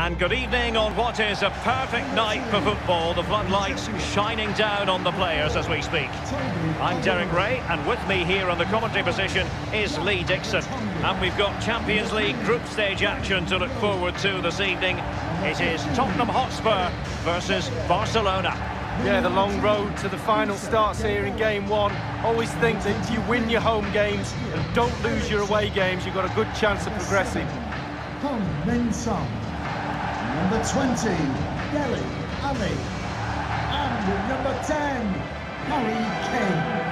And good evening on what is a perfect night for football. The floodlights shining down on the players as we speak. I'm Derek Ray, and with me here on the commentary position is Lee Dixon. And we've got Champions League group stage action to look forward to this evening. It is Tottenham Hotspur versus Barcelona. Yeah, the long road to the final starts here in game one. Always think that if you win your home games and don't lose your away games, you've got a good chance of progressing. Heung Min Son. Number 20, Dele Alli. And number 10, Harry Kane.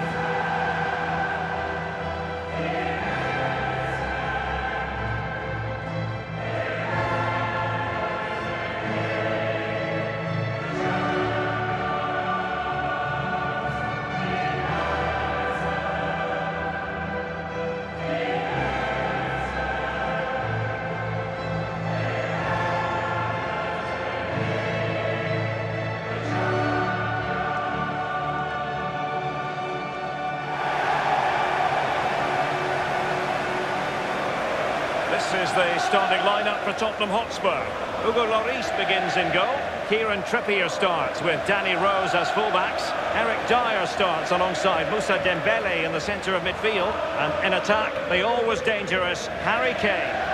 Starting lineup for Tottenham Hotspur. Hugo Lloris begins in goal. Kieran Trippier starts with Danny Rose as fullbacks. Eric Dier starts alongside Moussa Dembele in the centre of midfield. And in attack, the always dangerous Harry Kane.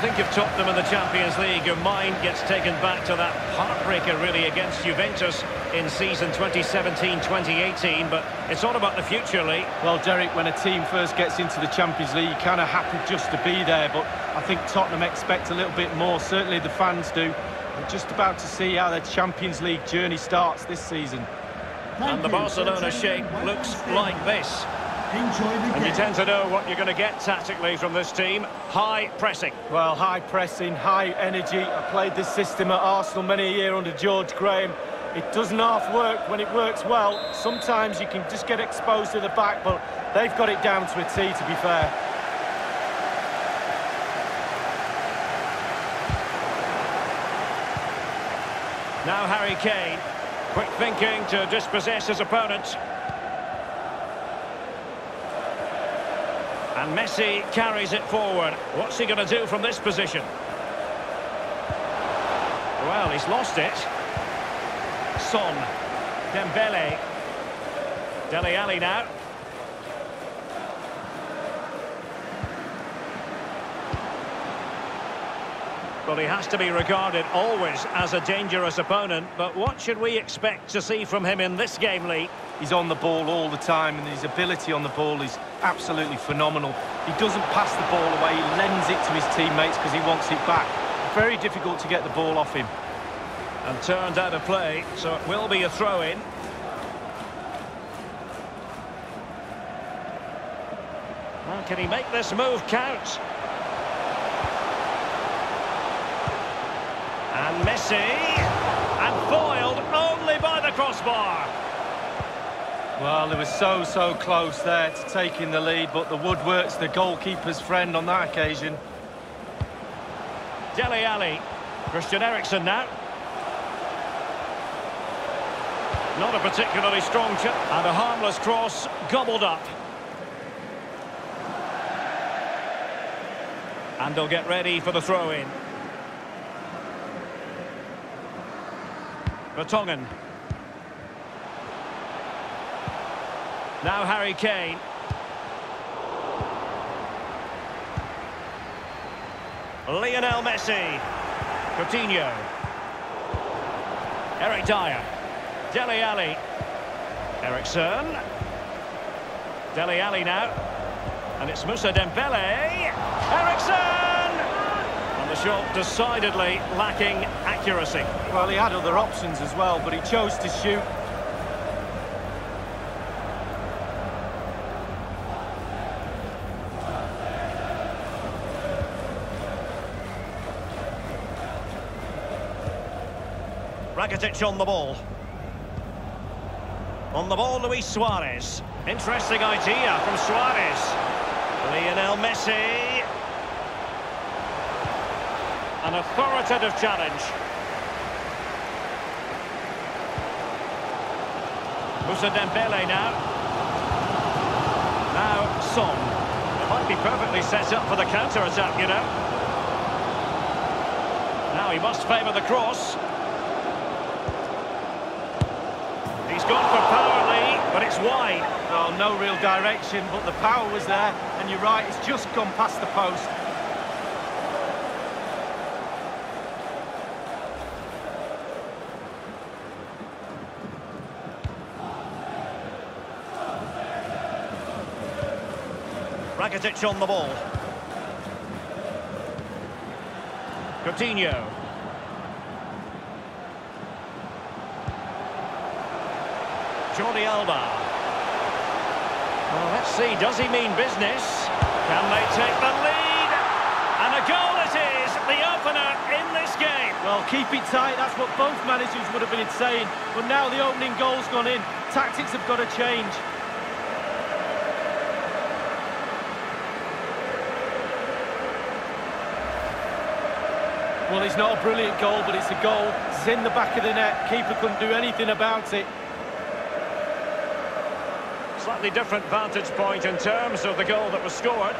Think of Tottenham in the Champions League, your mind gets taken back to that heartbreaker, really, against Juventus in season 2017-2018. But it's all about the future, Lee. Well, Derek, when a team first gets into the Champions League, you're kind of happy just to be there. But I think Tottenham expect a little bit more. Certainly the fans do. We're just about to see how their Champions League journey starts this season. And the Barcelona shape looks like this. Enjoy the And you tend to know what you're going to get tactically from this team. High pressing. Well, high pressing, high energy. I played this system at Arsenal many a year under George Graham. It doesn't half work when it works well. Sometimes you can just get exposed to the back, but they've got it down to a T, to be fair. Now Harry Kane. Quick thinking to dispossess his opponent. And Messi carries it forward. What's he going to do from this position? Well, he's lost it. Son. Dembele. Dele Alli now. Well, he has to be regarded always as a dangerous opponent, but what should we expect to see from him in this game, Lee? He's on the ball all the time, and his ability on the ball is absolutely phenomenal. He doesn't pass the ball away, he lends it to his teammates because he wants it back. Very difficult to get the ball off him. And turned out of play, so it will be a throw-in. Well, can he make this move count? And Messi, and foiled only by the crossbar. Well, it was so, so close there to taking the lead, but the woodwork's the goalkeeper's friend on that occasion. Dele Alli. Christian Eriksen now. Not a particularly strong chip. And a harmless cross gobbled up. And they'll get ready for the throw-in. Vertonghen. Now Harry Kane. Lionel Messi. Coutinho. Eric Dier. Dele Alli. Eriksen. Dele Alli now. And it's Moussa Dembele. Eriksen! The shot decidedly lacking accuracy. Well, he had other options as well, but he chose to shoot. Rakitic on the ball. On the ball, Luis Suarez. Interesting idea from Suarez. Lionel Messi. An authoritative challenge. Moussa Dembele now. Now Son. It might be perfectly set up for the counter-attack, you know. Now he must favour the cross. He's gone for power, Lee, but it's wide. Oh, no real direction, but the power was there, and you're right, it's just gone past the post. Rakitic on the ball. Coutinho. Jordi Alba. Well, let's see, does he mean business? Can they take the lead? And a goal it is, the opener in this game. Well, keep it tight, that's what both managers would have been saying. But now the opening goal's gone in. Tactics have got to change. Well, it's not a brilliant goal, but it's a goal. It's in the back of the net. Keeper couldn't do anything about it. Slightly different vantage point in terms of the goal that was scored.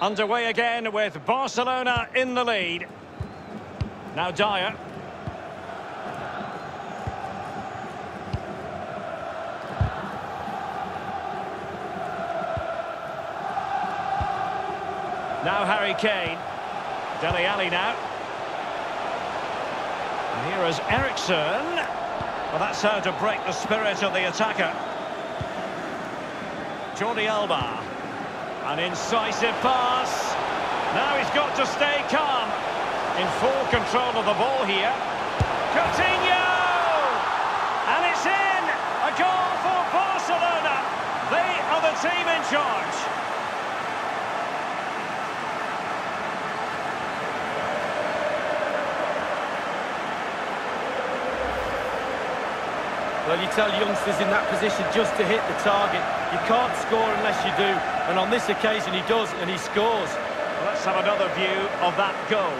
Underway again with Barcelona in the lead. Now Dier. Now Harry Kane. Dele Alli now. And here is Eriksen. Well, that's how to break the spirit of the attacker. Jordi Alba. An incisive pass. Now he's got to stay calm. In full control of the ball here. Coutinho! And it's in! A goal for Barcelona. They are the team in charge. Well, you tell youngsters in that position just to hit the target. You can't score unless you do. And on this occasion, he does, and he scores. Let's have another view of that goal.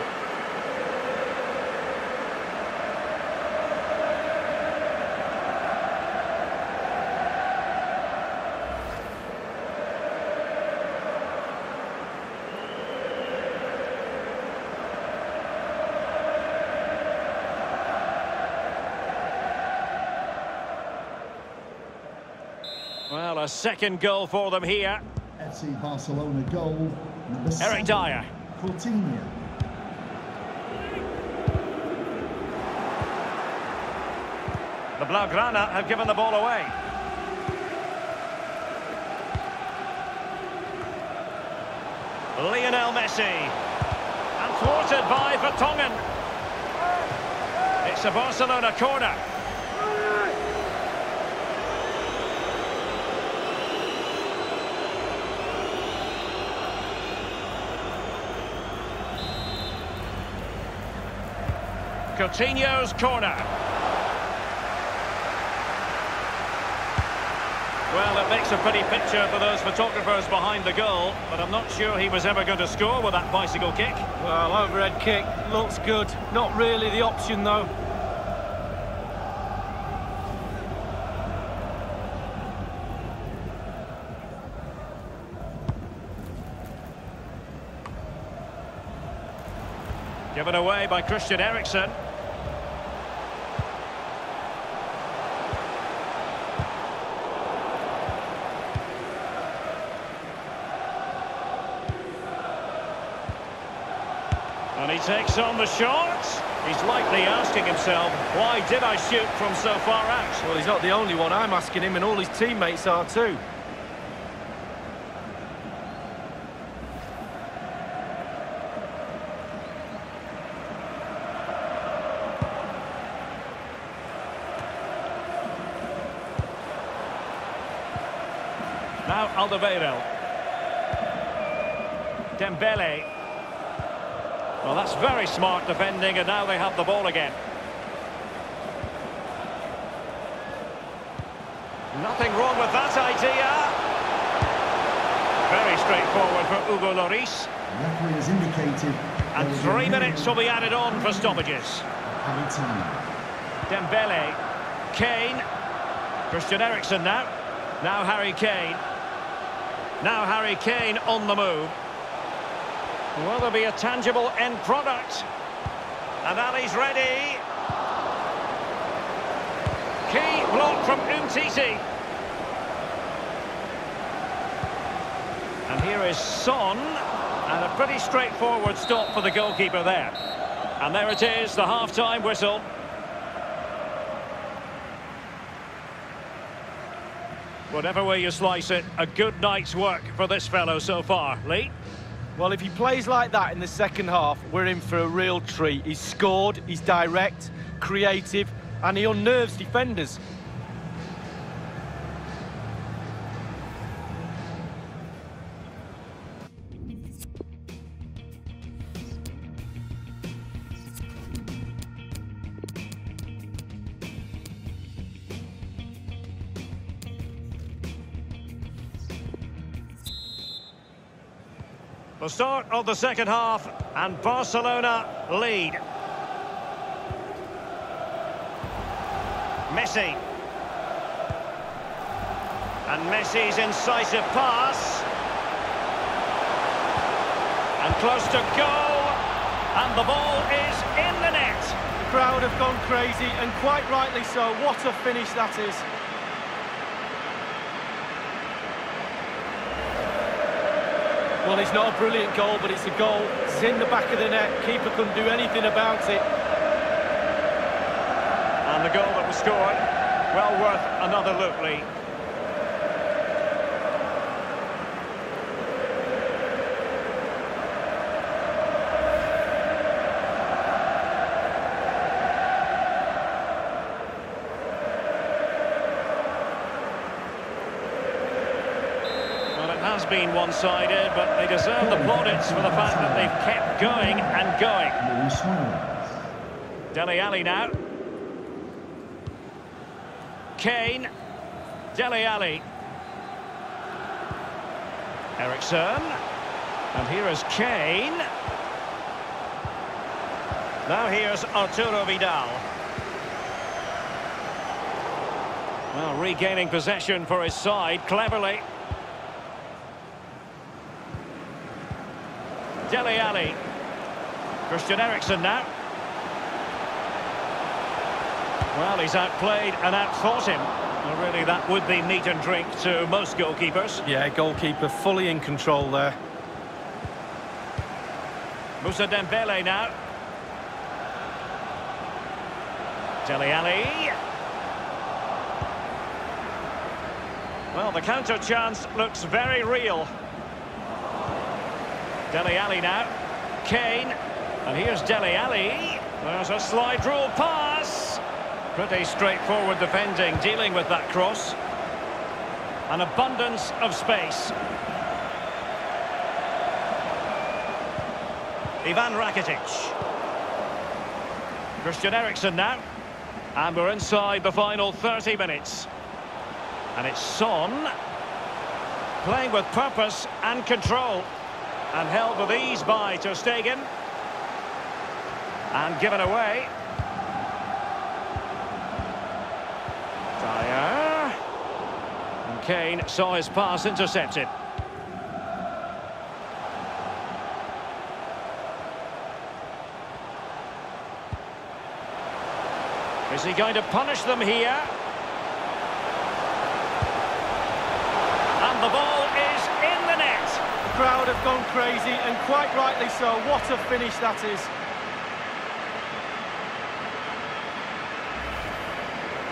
Well, a second goal for them here. FC Barcelona goal, number Eric seven, Dier. Coutinho. The Blaugrana have given the ball away. Lionel Messi. And thwarted by Vertonghen. It's a Barcelona corner. Coutinho's corner. Well, it makes a pretty picture for those photographers behind the goal, but I'm not sure he was ever going to score with that bicycle kick. Well, overhead kick, looks good. Not really the option, though. Given away by Christian Eriksen. And he takes on the shots. He's likely asking himself, why did I shoot from so far out? Well, he's not the only one. I'm asking him, and all his teammates are too. Now Alderweireld. Dembele. Well, that's very smart defending, and now they have the ball again. Nothing wrong with that idea. Very straightforward for Hugo Lloris. Referee has indicated. And there is a three minutes will be added on for stoppages. Dembele. Kane. Christian Eriksen now. Now Harry Kane. Now Harry Kane on the move. Will there be a tangible end product? And Alli's ready. Key block from Umtiti. And here is Son. And a pretty straightforward stop for the goalkeeper there. And there it is, the half-time whistle. Whatever way you slice it, a good night's work for this fellow so far. Lee? Well, if he plays like that in the second half, we're in for a real treat. He's scored, he's direct, creative, and he unnerves defenders. The start of the second half, and Barcelona lead. Messi. And Messi's incisive pass. And close to goal. And the ball is in the net. The crowd have gone crazy, and quite rightly so. What a finish that is. Well, it's not a brilliant goal, but it's a goal. It's in the back of the net. Keeper couldn't do anything about it. And the goal that was scored, well worth another look, Lee. Been one-sided, but they deserve the plaudits for the fact that they've kept going and going. Dele Alli now. Kane. Dele Alli. Eriksen. And here is Kane. Now here's Arturo Vidal. Well, regaining possession for his side cleverly. Dele Alli. Christian Eriksen now. Well, he's outplayed and outthought him. Well, really, that would be meat and drink to most goalkeepers. Yeah, goalkeeper fully in control there. Moussa Dembele now. Dele Alli. Well, the counter chance looks very real. Dele Alli now. Kane. And here's Dele Alli. There's a slide rule pass. Pretty straightforward defending, dealing with that cross. An abundance of space. Ivan Rakitic. Christian Eriksen now. And we're inside the final 30 minutes. And it's Son. Playing with purpose and control. And held with ease by Ter Stegen. And given away. Dier. And Kane saw his pass intercepted. Is he going to punish them here? And the ball is in the net. The crowd have gone crazy, and quite rightly so. What a finish that is.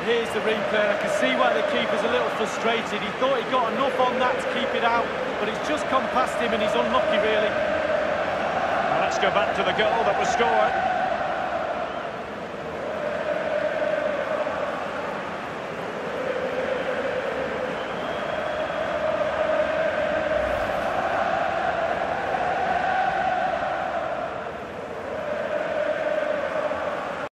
Here's the replay, I can see why the keeper's a little frustrated. He thought he got enough on that to keep it out, but it's just come past him, and he's unlucky, really. Well, let's go back to the goal that was scored.